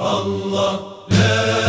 Allah la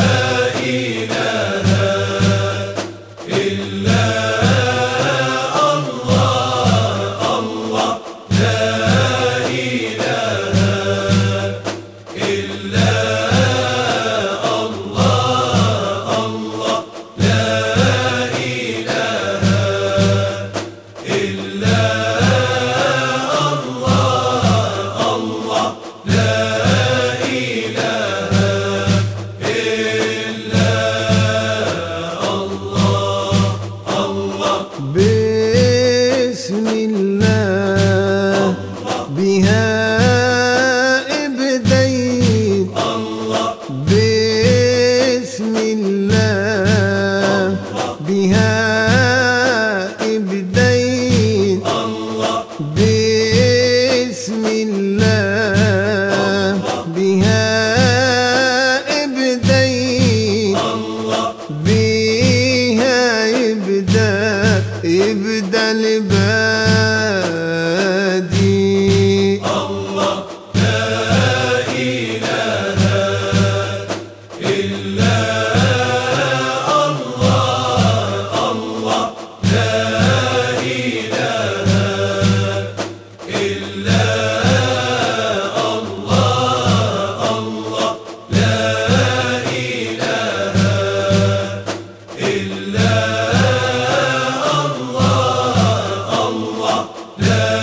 love.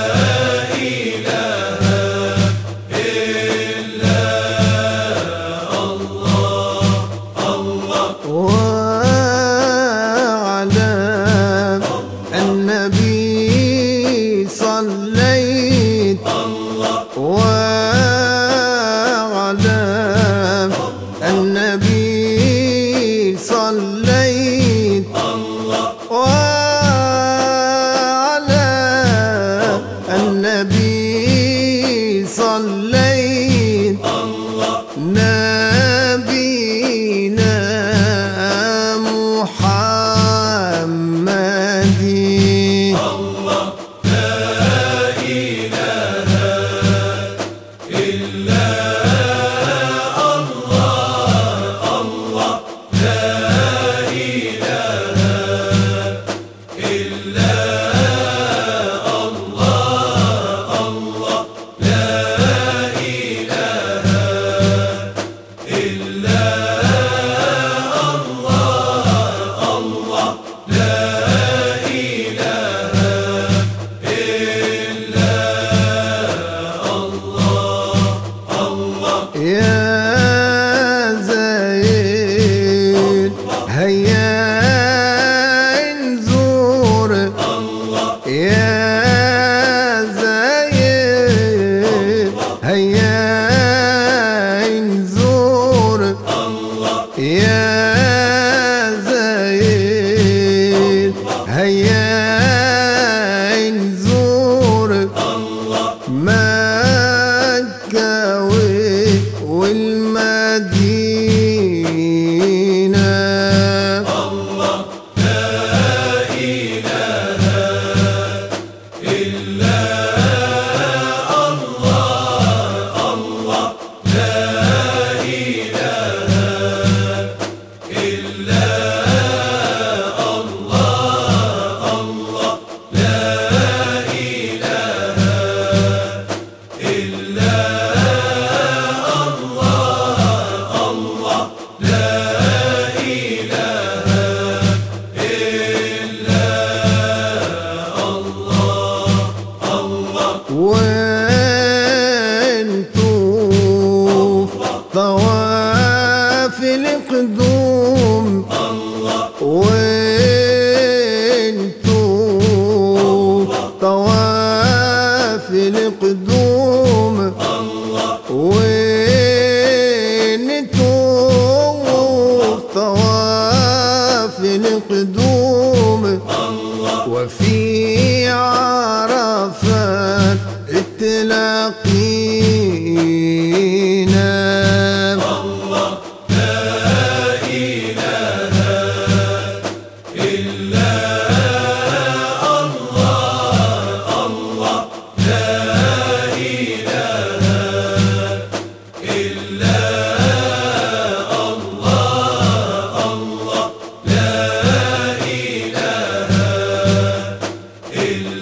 لله. زايد هيا نزور مكة والمدينة. وانتو طواف القدوم وانتو وفي عرفات اتلاقي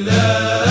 the